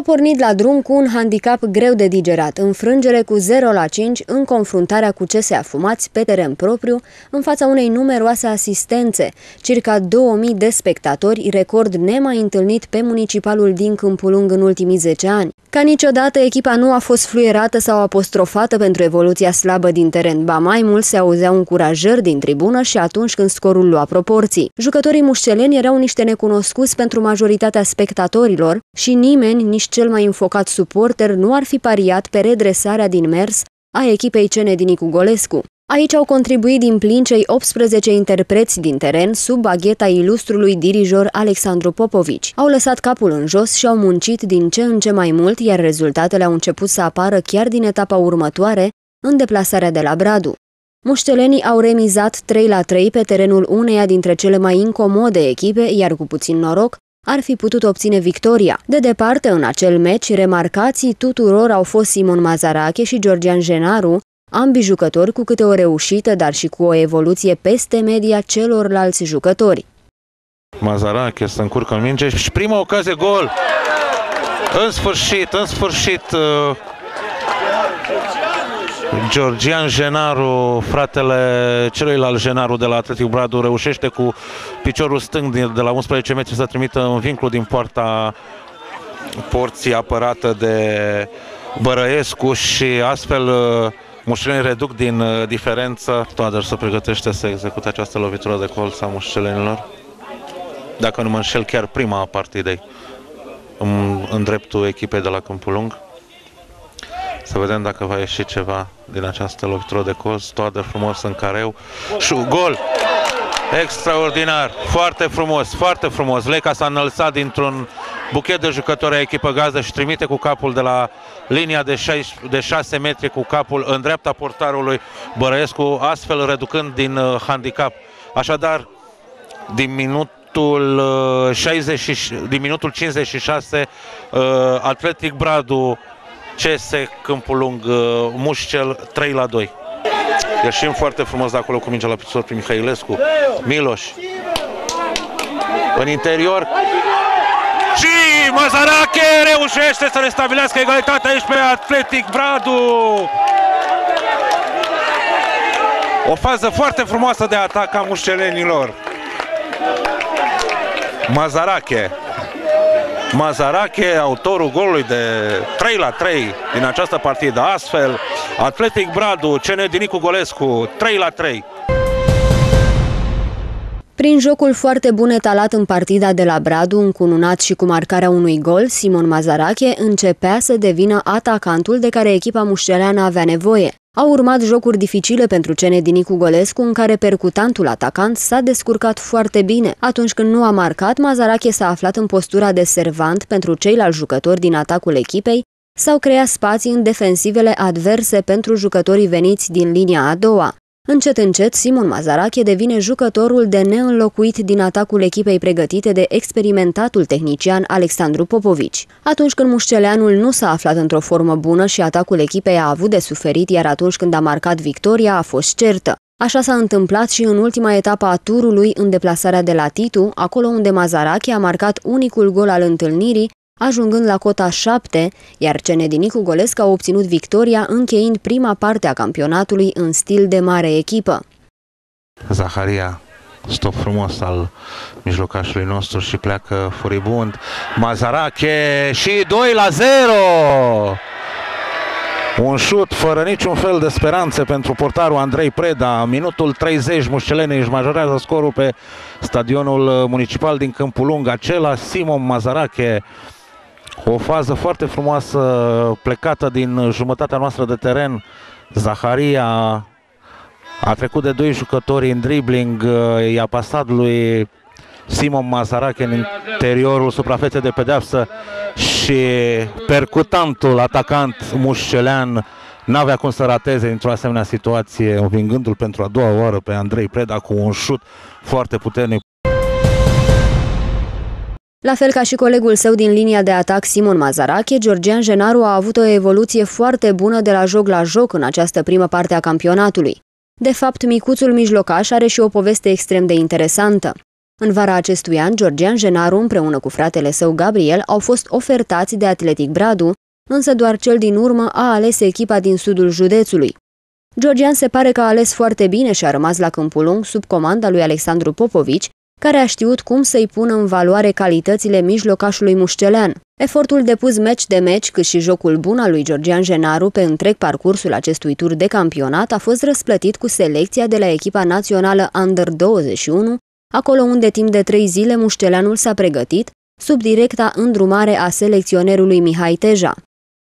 Au pornit la drum cu un handicap greu de digerat, înfrângere cu 0 la 5 în confruntarea cu cese afumați pe teren propriu, în fața unei numeroase asistențe, circa 2000 de spectatori, record nemai întâlnit pe municipalul din Câmpulung în ultimii 10 ani. Ca niciodată, echipa nu a fost fluierată sau apostrofată pentru evoluția slabă din teren, ba mai mult se auzeau încurajări din tribună și atunci când scorul lua proporții. Jucătorii mușceleni erau niște necunoscuți pentru majoritatea spectatorilor și nimeni, nici cel mai înfocat suporter, nu ar fi pariat pe redresarea din mers a echipei Cene din Golescu. Aici au contribuit din plin cei 18 interpreți din teren sub bagheta ilustrului dirijor Alexandru Popovici. Au lăsat capul în jos și au muncit din ce în ce mai mult, iar rezultatele au început să apară chiar din etapa următoare, în deplasarea de la Bradu. Muștelenii au remizat 3 la 3 pe terenul uneia dintre cele mai incomode echipe, iar cu puțin noroc, ar fi putut obține victoria. De departe, în acel meci, remarcații tuturor au fost Simon Mazarache și Georgian Genaru, ambii jucători cu câte o reușită, dar și cu o evoluție peste media celorlalți jucători. Mazarache se încurcă în minge și prima ocazie gol. În sfârșit, în sfârșit, uh, Georgian Genaru, fratele celuilalt Genaru de la Atletic Bradu, reușește cu piciorul stâng de la 11 metri să trimită în vincul din poarta porții apărată de Bărăescu și astfel uh, mușcelenii reduc din uh, diferență. Toader se pregătește să execute această lovitură de colț a mușcelenilor. Dacă nu mă înșel, chiar prima a partidei în, în dreptul echipei de la Câmpul Lung. Să vedem dacă va ieși ceva din această lovitură de colț. Toader frumos în careu. Și gol! Extraordinar! Foarte frumos, foarte frumos. Leca s-a înălțat dintr-un buchet de jucători a echipă gazdă și trimite cu capul de la linia de 6, de 6 metri cu capul în dreapta portarului Bărăescu, astfel reducând din uh, handicap. Așadar, din minutul, 60, uh, din minutul 56, uh, Atletic Bradu CS Câmpul Lung Mușcel 3 la 2. Ieșim foarte frumos de acolo cu mingea la picior prin Mihailescu. Miloș. În interior. Și Mazarache reușește să restabilească egalitatea aici pe Atletic Bradu. O fază foarte frumoasă de atac a mușcelenilor. Mazarache Mazarache, autorul golului de 3 la 3 din această partidă. Astfel, Atletic Bradu, CN Dinicu Golescu, 3 la 3. Prin jocul foarte bun etalat în partida de la Bradu, încununat și cu marcarea unui gol, Simon Mazarache începea să devină atacantul de care echipa mușceleană avea nevoie. Au urmat jocuri dificile pentru Cene Dinicu Golescu, în care percutantul atacant s-a descurcat foarte bine. Atunci când nu a marcat, Mazarache s-a aflat în postura de servant pentru ceilalți jucători din atacul echipei, s-au creat spații în defensivele adverse pentru jucătorii veniți din linia a doua. Încet, încet, Simon Mazarache devine jucătorul de neînlocuit din atacul echipei pregătite de experimentatul tehnician Alexandru Popovici. Atunci când Mușceleanul nu s-a aflat într-o formă bună și atacul echipei a avut de suferit, iar atunci când a marcat victoria a fost certă. Așa s-a întâmplat și în ultima etapă a turului în deplasarea de la Titu, acolo unde Mazarache a marcat unicul gol al întâlnirii, ajungând la cota 7, iar Cenedinicu Golesc a obținut victoria încheind prima parte a campionatului în stil de mare echipă. Zaharia stop frumos al mijlocașului nostru și pleacă furibund. Mazarache și 2 la 0! Un șut fără niciun fel de speranțe pentru portarul Andrei Preda. Minutul 30, Mușcelene își majorează scorul pe stadionul municipal din Câmpul Lung. Acela Simon Mazarache o fază foarte frumoasă plecată din jumătatea noastră de teren. Zaharia a trecut de doi jucători în dribbling, i-a pasat lui Simon Mazarache în interiorul suprafeței de pedeapsă și percutantul atacant mușcelean n-avea cum să rateze într-o asemenea situație, învingându-l pentru a doua oară pe Andrei Preda cu un șut foarte puternic. La fel ca și colegul său din linia de atac Simon Mazarache, Georgian Genaru a avut o evoluție foarte bună de la joc la joc în această primă parte a campionatului. De fapt, micuțul mijlocaș are și o poveste extrem de interesantă. În vara acestui an, Georgian Genaru împreună cu fratele său Gabriel au fost ofertați de Atletic Bradu, însă doar cel din urmă a ales echipa din sudul județului. Georgian se pare că a ales foarte bine și a rămas la Câmpul Lung sub comanda lui Alexandru Popovici, care a știut cum să-i pună în valoare calitățile mijlocașului mușcelean. Efortul depus meci de meci, cât și jocul bun al lui Georgian Genaru pe întreg parcursul acestui tur de campionat a fost răsplătit cu selecția de la echipa națională Under 21, acolo unde timp de trei zile mușceleanul s-a pregătit, sub directa îndrumare a selecționerului Mihai Teja.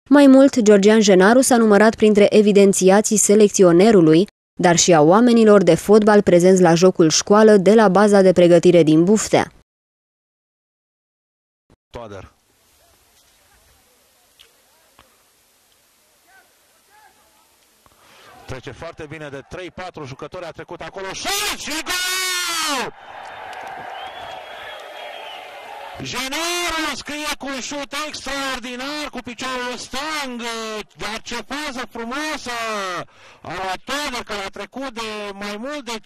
Mai mult, Georgian Genaru s-a numărat printre evidențiații selecționerului, dar și a oamenilor de fotbal prezenți la jocul școală de la baza de pregătire din Buftea. Toader. Trece foarte bine de 3-4 jucători, a trecut acolo și gol! Genaro scrie cu un șut extraordinar cu piciorul stâng, dar ce fază frumoasă! A Toner care a trecut de mai mult de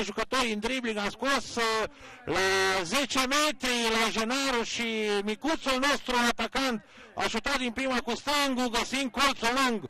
5-6 jucători în dribling, a scos uh, la 10 metri la Genaro și micuțul nostru atacant a șutat din prima cu stângul, găsind colțul lung